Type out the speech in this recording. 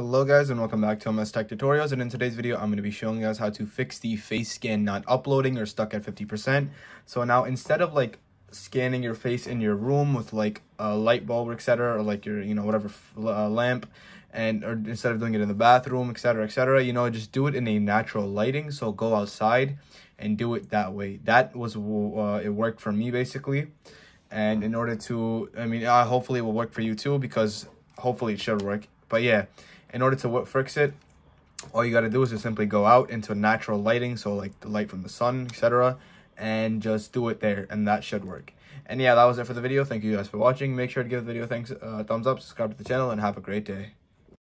Hello guys and welcome back to MS Tech Tutorials. And in today's video I'm going to be showing you guys how to fix the face scan not uploading or stuck at 50%. So now instead of like scanning your face in your room with like a light bulb etc or like your you know whatever uh, lamp and or instead of doing it in the bathroom etc etc you know just do it in a natural lighting. So go outside and do it that way. That was uh, it worked for me basically. And in order to i mean uh, hopefully it will work for you too because hopefully it should work. But yeah in order to what fix it all you got to do is just simply go out into natural lighting so like the light from the sun etc and just do it there and that should work. And yeah that was it for the video. Thank you guys for watching. Make sure to give the video thanks uh, thumbs up subscribe to the channel and have a great day